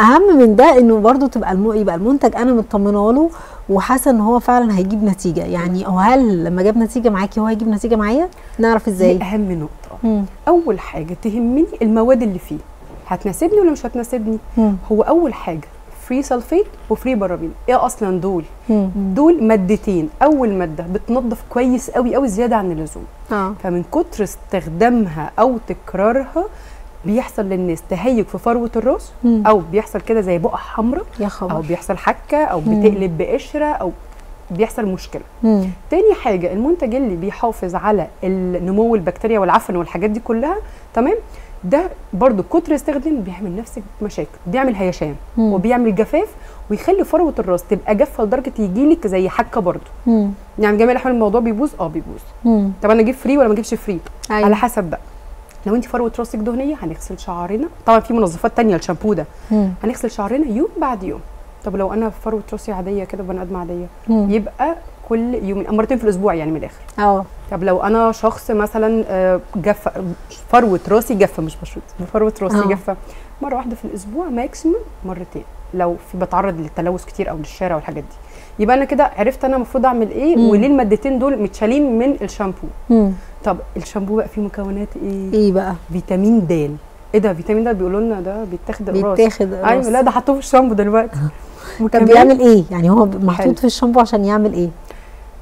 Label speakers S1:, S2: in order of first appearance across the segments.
S1: أهم من ده إنه برضو تبقى الم... يبقى المنتج أنا مطمنة له وحاسة إن هو فعلا هيجيب نتيجة. يعني هو هل لما جاب نتيجة معاكي هو هيجيب نتيجة معايا؟ نعرف
S2: دي
S1: إزاي
S2: أهم نقطة.
S1: مم.
S2: أول حاجة تهمني المواد اللي فيه. هتناسبني ولا مش هتناسبني؟
S1: مم.
S2: هو أول حاجة free sulfate و free paraben إيه أصلا دول؟
S1: مم.
S2: دول مادتين. أول مادة بتنظف كويس قوي قوي زيادة عن اللزوم.
S1: آه.
S2: فمن كتر استخدامها أو تكرارها بيحصل للناس تهيج في فروة الراس. أو بيحصل كده زي بقع حمراء
S1: أو
S2: بيحصل حكة أو
S1: مم.
S2: بتقلب بقشرة أو بيحصل مشكلة
S1: مم.
S2: تاني حاجة المنتج اللي بيحافظ على النمو البكتيريا والعفن والحاجات دي كلها تمام ده برضو كتر استخدام بيعمل نفس مشاكل بيعمل هيشان
S1: مم.
S2: وبيعمل جفاف ويخلي فروة الراس تبقى جافة لدرجة يجيلك زي حكة برضو
S1: مم.
S2: يعني جميع الاحوال الموضوع بيبوظ آه بيبوظ. طب أنا أجيب free ولا ما أجيبش free
S1: أيوة.
S2: على حسب بقى لو انت فروة راسك دهنية هنغسل شعرنا طبعا في منظفات تانية الشامبو ده
S1: مم.
S2: هنغسل شعرنا يوم بعد يوم طب لو أنا فروة راسي عادية كده بني آدم عادية
S1: مم.
S2: يبقى كل يومين مرتين في الأسبوع يعني من الآخر
S1: آه
S2: طب لو أنا شخص مثلا آه، جافه فروة راسي جافه مش بشرط فروة راسي
S1: آه.
S2: جافه مرة واحدة في الأسبوع maximum مرتين لو في بتعرض للتلوث كتير أو للشارع والحاجات دي يبقى أنا كده عرفت أنا المفروض أعمل إيه
S1: مم.
S2: وليه المادتين دول متشالين من الشامبو
S1: مم.
S2: طب الشامبو بقى فيه مكونات إيه؟
S1: إيه بقى؟
S2: فيتامين د. إيه ده؟ فيتامين د بيقولوا لنا ده بيتاخد الراس.
S1: بيتاخد
S2: أيوه
S1: الراس.
S2: لا ده حطوه في الشامبو دلوقتي.
S1: طب
S2: وكمان
S1: بيعمل إيه؟ يعني هو. محطوط في الشامبو عشان يعمل إيه؟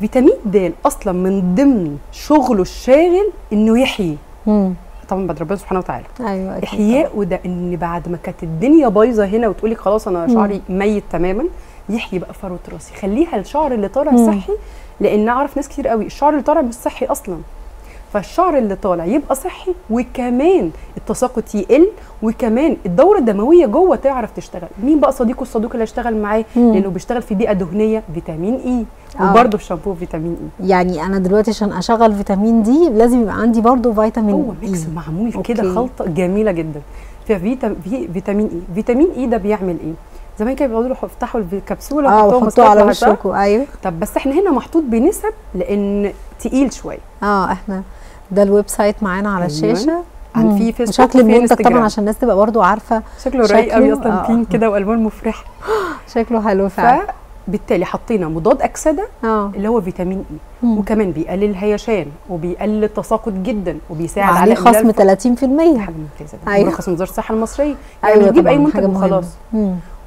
S2: فيتامين د أصلا من ضمن شغله الشاغل إنه يحيي.
S1: مم.
S2: طبعا بعد ربنا سبحانه وتعالى.
S1: أيوه
S2: احياء وده إن بعد ما كانت الدنيا بايظة هنا وتقولي خلاص أنا
S1: مم.
S2: شعري ميت تماما يحيي بقى فروة راسي. خليها الشعر اللي طالع
S1: مم.
S2: صحي لأن أعرف ناس كتير قوي الشعر اللي طالع مش صحي أصلا. فالشعر اللي طالع يبقى صحي وكمان التساقط يقل وكمان الدورة الدموية جوه تعرف تشتغل مين بقى صديقه الصدوق اللي هيشتغل معاه. لأنه بيشتغل في بيئة دهنية فيتامين اي
S1: آه.
S2: وبرده الشامبو فيتامين اي
S1: يعني أنا دلوقتي عشان أشغل فيتامين اي لازم يبقى عندي برضو فيتامين.
S2: هو. ميكس معمول
S1: أوكي.
S2: كده خلطة جميلة جدا في فيتامين اي فيتامين اي ده بيعمل إيه زمان كانوا بيقعدوا يروحوا يفتحوا الكبسولة
S1: آه
S2: ويحطوها
S1: وحطوه على؟ وشكم أيوه
S2: طب بس إحنا هنا محطوط بنسب لأن تقيل شوية
S1: آه إحنا ده ال website معانا على
S2: أيوة.
S1: الشاشة
S2: عن. في فيسبوك وفي
S1: المنتج طبعا. عشان الناس تبقى برضو عارفة
S2: شكله رايق قوي أصلا
S1: آه.
S2: pink كده وألوان مفرحة
S1: شكله حلو فعلا
S2: فبالتالي حطينا مضاد أكسدة
S1: آه
S2: اللي هو فيتامين اي
S1: مم.
S2: وكمان بيقلل الهيشان وبيقلل التساقط جدا وبيساعد
S1: عليه
S2: على
S1: خصم
S2: إقلال
S1: 30%
S2: حاجة ممتازة
S1: أيوة.
S2: مرخص من وزاره الصحه المصرية يعني
S1: أيوه
S2: نجيب
S1: أي
S2: منتج. وخلاص.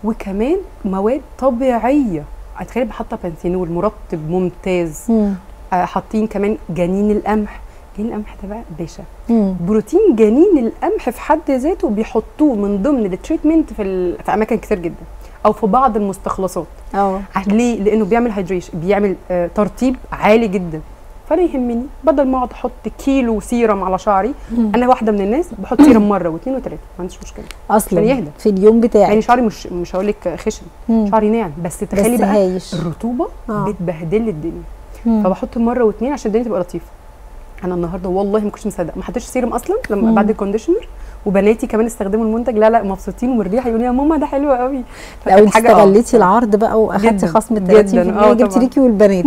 S2: وكمان مواد طبيعية هتخيل حاطه بانثينول مرطب ممتاز
S1: مم.
S2: آه، حاطين كمان جنين القمح جنين القمح ده بقى باشا. بروتين جنين القمح في حد ذاته بيحطوه من ضمن ال treatment في ال... في أماكن كتير جدا أو في بعض المستخلصات.
S1: آه
S2: ليه؟ لأنه بيعمل hydration بيعمل آه ترطيب عالي جدا. فانا يهمني. بدل ما أقعد أحط كيلو سيرم على شعري
S1: مم.
S2: أنا واحدة من الناس بحط سيرم مرة واثنين وثلاثة. ما عنديش مشكلة.
S1: أصلا
S2: عشان يهدى.
S1: في اليوم
S2: يعني
S1: بتاعي
S2: شعري مش مش هقول لك خشن.
S1: مم.
S2: شعري ناعم. بس تخيلي بقى
S1: هايش.
S2: الرطوبة
S1: آه.
S2: بتبهدل الدنيا.
S1: مم.
S2: فبحط مرة واثنين عشان الدنيا تبقى لطيفة. أنا النهارده والله ما كنتش مصدقه ما حطيتش سيرم أصلا لما
S1: مم.
S2: بعد ال conditioner وبناتي كمان استخدموا المنتج. لا لا مبسوطين ومريحة. يقولوا يا ماما ده حلو قوي.
S1: لو. استغليتي العرض بقى
S2: وأخدتي
S1: خصم 30%
S2: جداً، آه
S1: جبتي. ليكي والبنات.